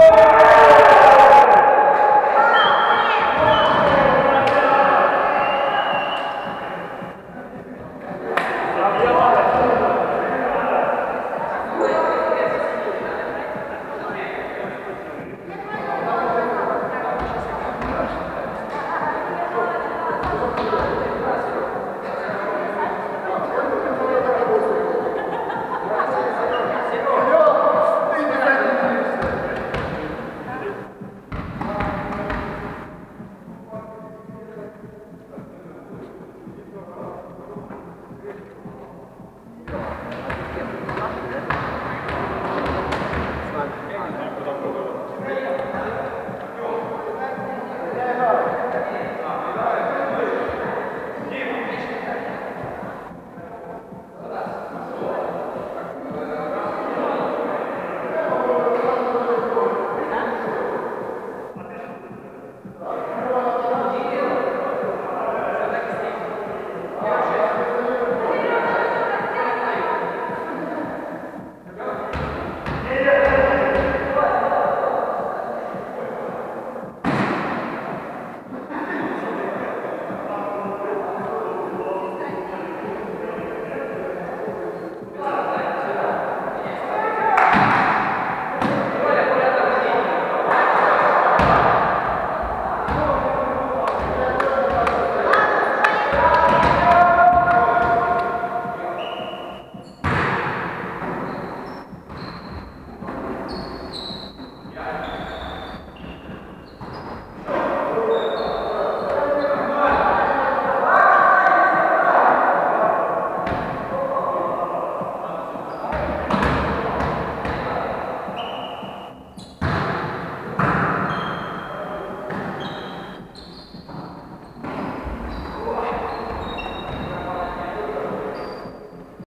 Yeah!